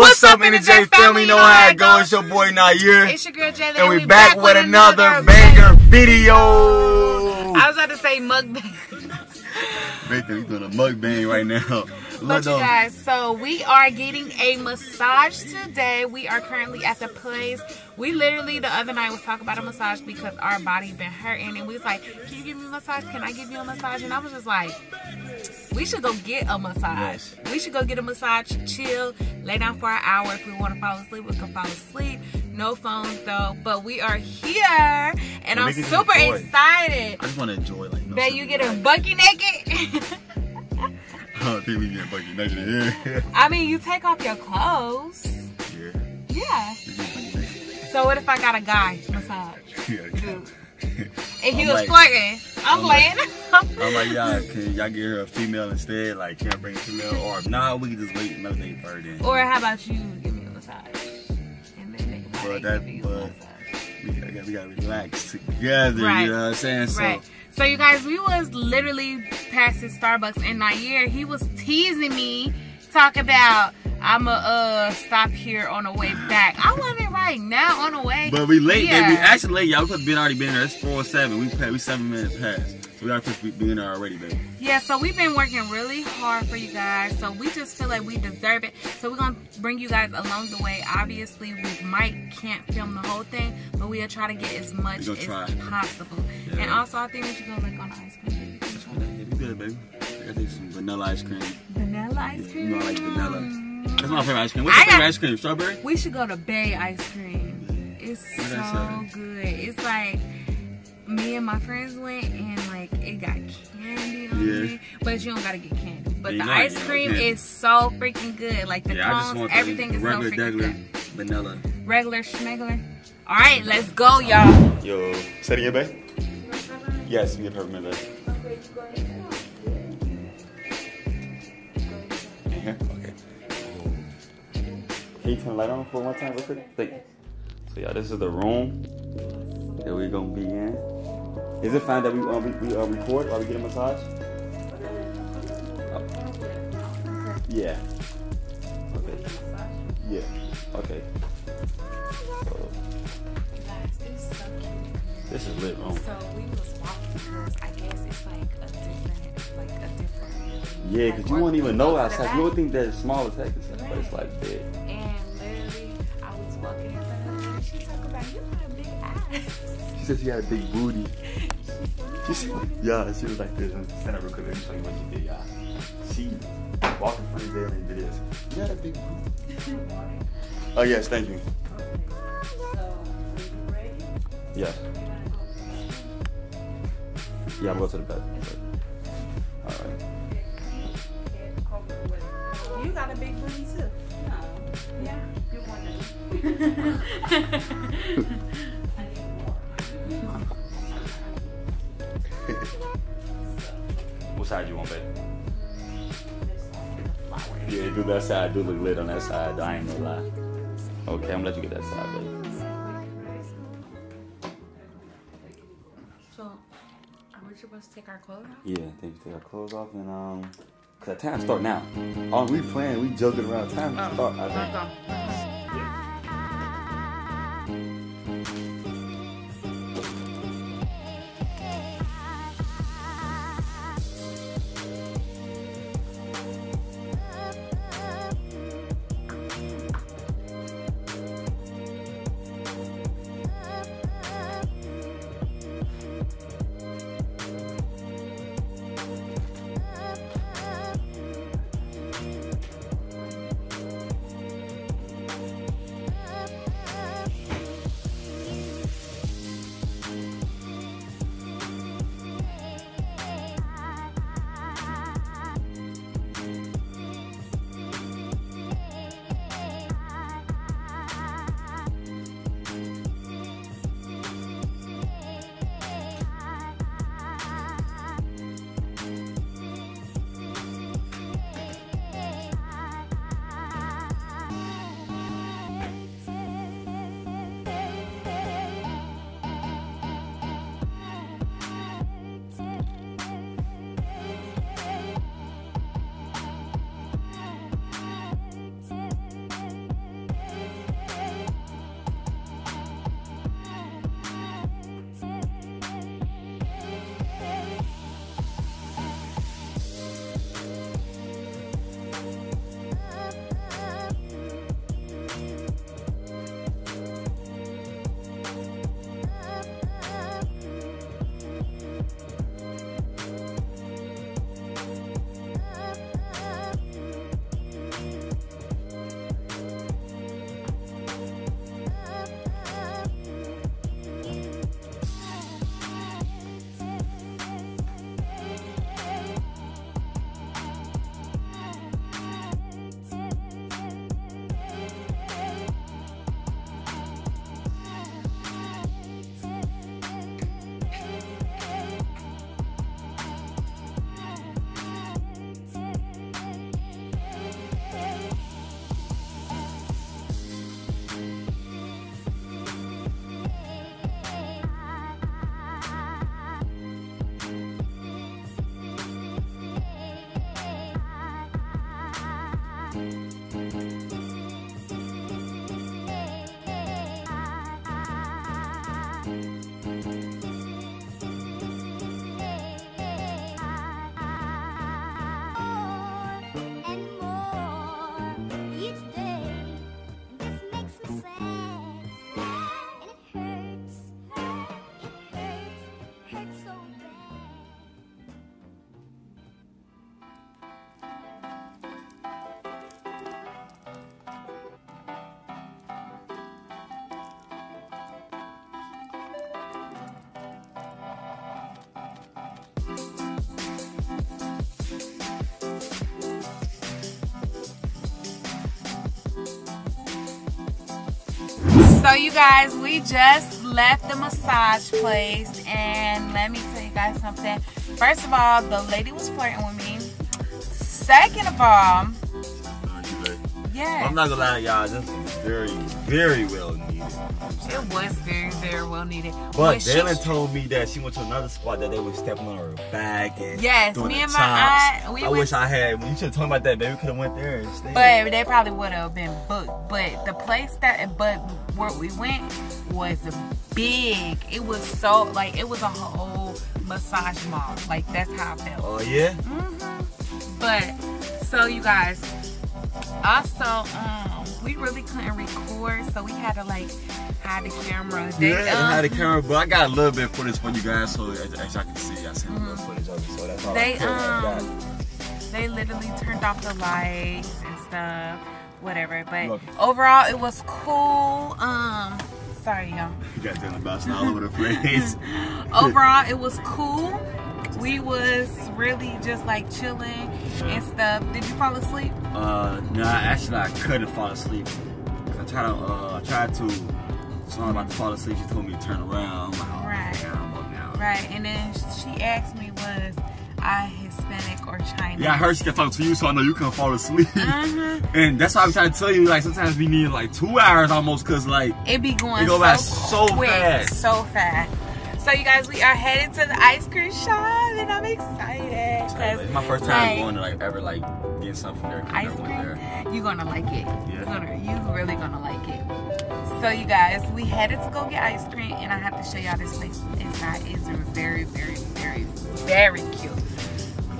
What's up, NJ family? Know how it goes. It's your boy Nyyear. It's your girl Jalyn, and we back with another banger video. I was about to say mukbang. Nathan, he's doing a mukbang right now. But you um, guys, so we are getting a massage today. We are currently at the place. We literally the other night was talking about a massage because our body been hurting, and we was like, "Can you give me a massage? Can I give you a massage?" And I was just like, "We should go get a massage. We should go get a massage, chill, lay down for an hour. If we want to fall asleep, we can fall asleep. No phones though. But we are here, and I'm super excited I just want to enjoy like. Know, that you get a bucky naked." I don't think we get bucky naked here. I mean, you take off your clothes. yeah. Yeah. we get bucky naked. So what if I got a guy massage? Yeah. Dude. And he I'm was like- flirting. I'm I'm like- playing. I'm like, y'all, can y'all get her a female instead? Like, can I bring a female? Or if not, we can just wait another day for her then. or how about you give me a massage? And then make But that- give you a but- massage. We gotta, we gotta relax together, Right. you know what I'm saying? So, Right. So you guys, we was literally passing Starbucks and Nyyear, he was teasing me, talk about I'ma uh stop here on the way back. I wasn't right now on the way. But we late, Yeah. baby. Actually late, y'all. We could have been already been there. It's four seven. We we seven minutes past. We are supposed to be in there already, baby. Yeah, so we've been working really hard for you guys. So we just feel like we deserve it. So we're gonna bring you guys along the way. Obviously, we might can't film the whole thing, but we'll try to get as much as try. possible. Yeah. And also, I think we should go like on ice cream. You good, baby. I got this some vanilla ice cream. Vanilla ice cream? You know I like vanilla. That's my favorite ice cream. What's your favorite ice cream? Strawberry? We should go to Bay Ice Cream. It's so good. It's like me and my friends went and like it got candy on Yeah. it, but you don't gotta get candy. But Yeah, the ice cream is so freaking good. Like the yeah, cones, everything the is so regular, freaking regular good. vanilla. Regular schmegler. All right, let's go, y'all. Yo, say it again, babe. Yes, you get peppermint, babe. Yeah, okay. Can you turn the light on for one time real quick? Thank you. So yeah, this is the room that we're gonna be in. Is it fine that we uh, we, we uh, record while we get a massage? Oh. Yeah. Okay. Yeah. Okay. So this is lit room. So we was walking because I guess it's like a different, like a different. Yeah, because you won't even know outside. You would think that it's small as heck, inside, but it's like big. You got a big ass. She said she had a big booty. She said, yeah, she was like this. Stand up real quick. Let me show you what she did, y'all. She walked in front of there and did this. You had a big booty. Oh, yes, thank you. Yes. Yeah, I'm going to the bed. All right. You got a big booty too. Yeah, you want What side you want, babe? Yeah, do that side. Do look lit on that side. I ain't gonna lie. Okay, I'm gonna let you get that side, babe. So, are we supposed to take our clothes off? Yeah, I think take our clothes off and um, cause time start now. Oh, we playing, we joking around. Time start. I think. So you guys, we just left the massage place and let me tell you guys something. First of all, the lady was flirting with me. Second of all, yeah. I'm not gonna lie to y'all, this was very, very well needed. It was very, very well needed. But When she- Jalyn told me that she went to another spot that they were stepping on her back and Yes, doing me the and my aunt, we I went- wish I had. You should have told me about that, baby. We could have went there instead. But they probably would have been booked. But the place that, but where we went was big. It was so like it was a whole massage mall. Like that's how I felt. oh yeah. But so you guys, also um, we really couldn't record, so we had to like hide the camera. They, Yeah, um, had a camera, but I got a little bit of footage for you guys, so as, as y'all can see, I sent a little footage of it, so that's all. They, I could. Um, they literally turned off the lights and stuff, whatever. But overall, it was cool. Um, sorry, y'all. you got Jalyn bouncing all over the place. Overall, it was cool. We was really just like chilling and stuff. Did you fall asleep? Uh, no, actually, I couldn't fall asleep. I tried to, uh, I tried to. So I'm about to fall asleep. She told me to turn around. I'm like, oh, Right. yeah, I'm up now. Right, and then she asked me was I Hispanic or Chinese? Yeah, I heard she kept talk to you, so I know you couldn't fall asleep. Mhm. And that's why I'm trying to tell you, like, sometimes we need like two hours almost, cause like, It be going It go so, by so quick, fast. so fast. So you guys, we are headed to the ice cream shop, and I'm excited. It's my first time like, going to like ever like get something from there. 'cause I ice never went there. You're gonna like it. Yeah. You're gonna, you're really gonna like it. So you guys, we headed to go get ice cream, and I have to show y'all this place inside. It's very, very, very, very cute.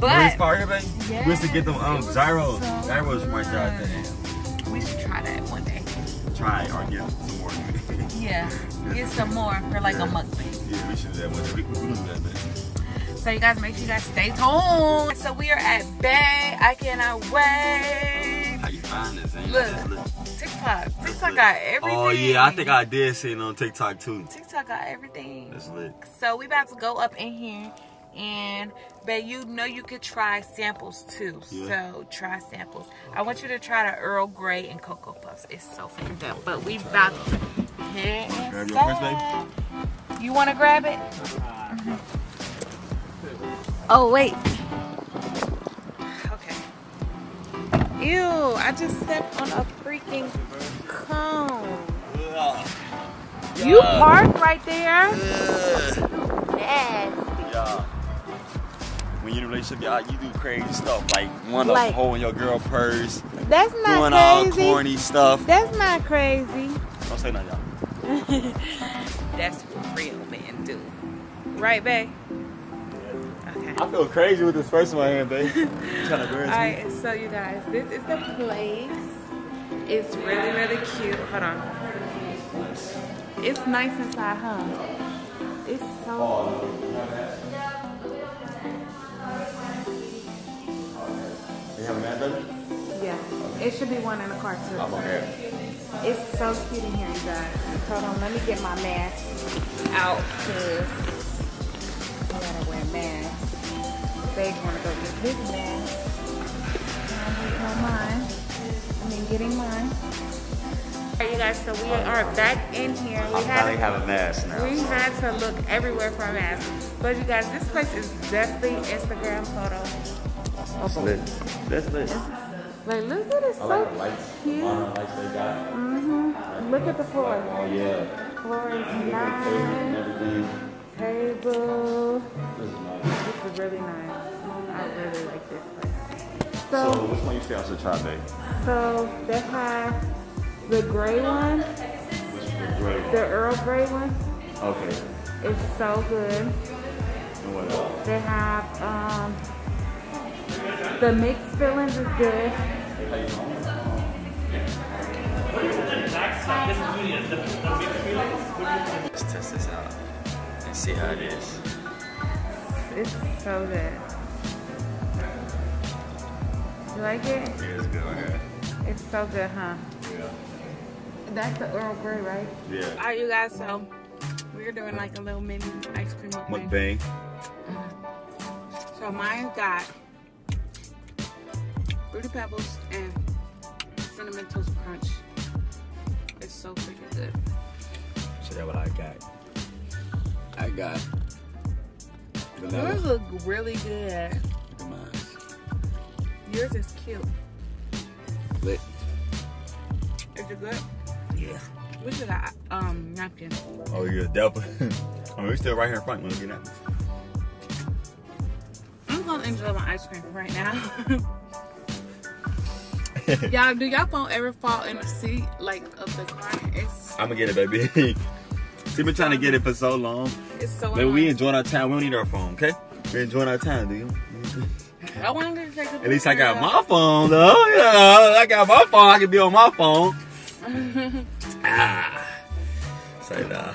But here, baby? Yes, we used to get them um gyros. so gyros from right there. I we should try that one day. Try or get some more. Yeah, get some more for like a mukbang. yeah, we should do that one day. We, we can do that, baby. So you guys make sure you guys stay tuned. So we are at Bay. I cannot wait. How you find this? Ain't Look. That's. TikTok. TikTok got everything. Oh yeah, I think I did see it on TikTok too. TikTok got everything. That's lit. So we about to go up in here and but you know you could try samples too. Yeah. So try samples. I want you to try the Earl Grey and Cocoa Puffs. It's so freaking dope. But we about to hit Grab your baby. inside. You wanna grab it? Oh wait. Okay. Ew, I just stepped on a freaking cone. You parked right there? Nasty. Yeah. When you're in a relationship, y'all, you do crazy stuff like one of Like- holding your girl purse, That's not doing all corny stuff. That's not crazy. Don't say nothing, y'all. That's what real men do. Right, babe? Okay. I feel crazy with this first one here, babe. trying to embarrass me. Alright, so you guys, this is the place. It's really, really cute. Hold on. It's nice inside, huh? It's so. You have a baby? Yeah. It should be one in the car too. I'm okay. It's so cute in here, you guys. Hold on, let me get my mask out because I gotta wear masks. They wanna go get his mask. I'm waiting on mine. I mean, getting mine. Alright, you guys, so we are back in here. We I had finally have a mask now. we had to look everywhere for a mask. But you guys, this place is definitely Instagram photo. That's lit. That's lit. Like, look at it, I so like the lights. cute. Modern lights they got. hmm Look at the floor. Oh yeah. Floor is nice. everything. Table. This is nice. This is really nice. I really like this place. So, So, which one you say I should try, babe? so they have the gray one, Which is the gray the Earl Grey one. one? Okay. It's so good. And what else? They have um, the mixed fillings is good. Let's test this out and see how it is. It's so good. You like it? Yeah, it's good right here. It's so good, huh? Yeah. That's the Earl Grey, right? Yeah. All right, you guys. So we're doing like a little mini ice cream mukbang. Mukbang. Mm-hmm. So mine got fruity pebbles and cinnamon toast crunch. It's so freaking good. say what I got. I got vanilla. Yours look really good. Look at mine. Yours is cute. Lit. Is it good? Yeah. We should got um napkin. Oh yeah, definitely. I mean, we still right here in front. Wanna get that? I'm gonna enjoy my ice cream right now. y'all, do y'all phone ever fall in the seat like of the car? It's I'm gonna get it, baby. She been trying to get it for so long. it's so Baby, we enjoying our time. We don't need our phone, okay? We enjoying our time, do you? I wanted to take a At least I got my phone, though. Yeah, I got my phone. I can be on my phone. ah. Say nah.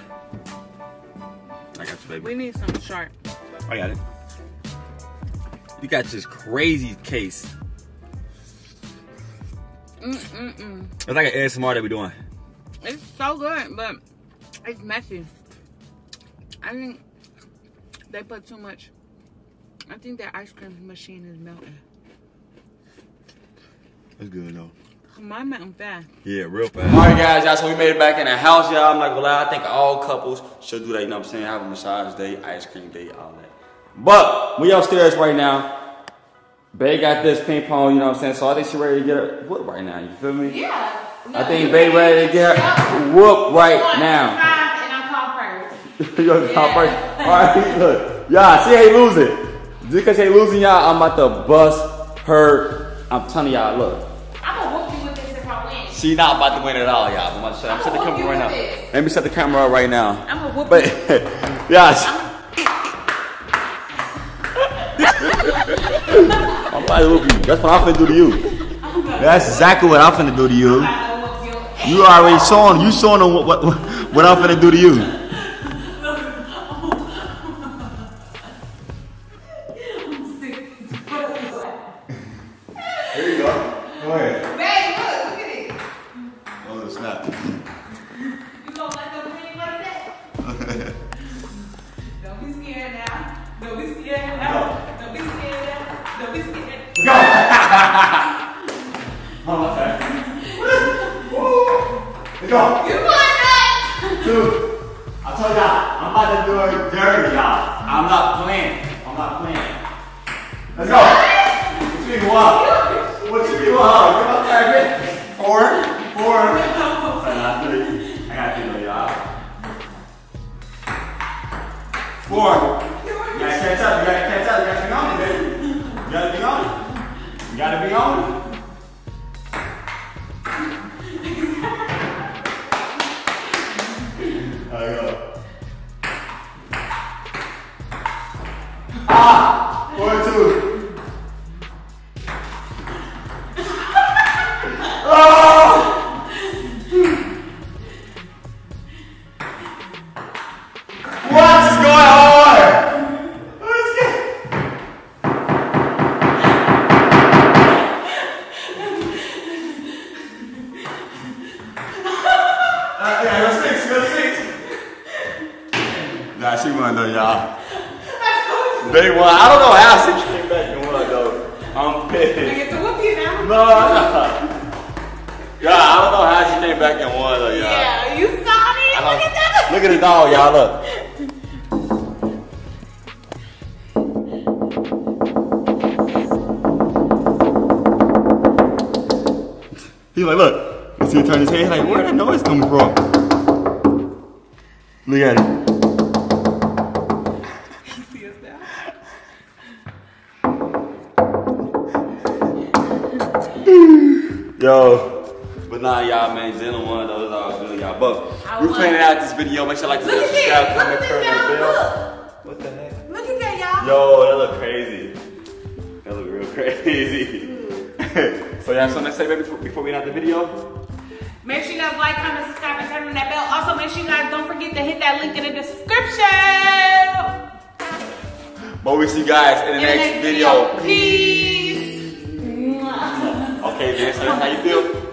I got you, baby. We need some sharp. I got it. You got this crazy case. Mm-mm-mm. It's like an ASMR that we're doing. It's so good, but it's messy. I think they put too much. I think that ice cream machine is melting. That's good though. Mine melting fast. Yeah, real fast. All right, guys, y'all. So we made it back in the house, y'all. I'm not gonna lie. I think all couples should do that. You know what I'm saying? Have a massage day, ice cream day, all that. But we upstairs right now. Bay got this ping pong. You know what I'm saying? So I think she ready to get her whoop right now. You feel me? Yeah. I think Bay ready to get her whoop right now. And I call first. you gonna call first? All right, look, y'all. She ain't losing. Just because she ain't losing, y'all, I'm about to bust her. I'm telling y'all, look. I'm gonna whoop you with this if I win. She not about to win at all, y'all. I'm set, I'm set the camera right now. this. Let me set the camera up right now. I'm gonna whoop But you. yeah, I'm about to whoop you. That's what I'm finna do to you. That's exactly what I'm finna do to you. I'm gonna whoop you. You already showing you showing them what, what what I'm finna do to you. Go. You won that. Dude, I told y'all, I'm about to do it dirty, y'all. I'm not playing. I'm not playing. Let's go. What you mean, what? What you mean, what? Come on, target. Four, four. I got three. I got three, y'all. Four. You gotta catch up. You gotta catch up. You gotta be on it, baby. You gotta be on it. You gotta be on it. There you go. Nah, she won though, y'all. They won. I don't know how she came back and won though. I'm pissed. I get to whoop you now. No, no. Yeah, I don't know how she came back and won though, y'all. Yeah, you saw me. Look at that. Look at the dog, y'all. Look. He's like, look. You see him turn his head? Like, where that noise coming from? Look at it. Yo. But nah, y'all, man. Zena won. Those all good, y'all. But I we're planning out this video. Make sure you like to subscribe, comment, turn at the bell. What the heck? Look. Look at that, y'all. Yo, that look crazy. That look real crazy. so yeah, so let's say baby before, before we end out the video. Make sure you guys like, comment, subscribe, and turn on that bell. Also, make sure you guys don't forget to hit that link in the description. But we see you guys in the, In the next, video. Peace.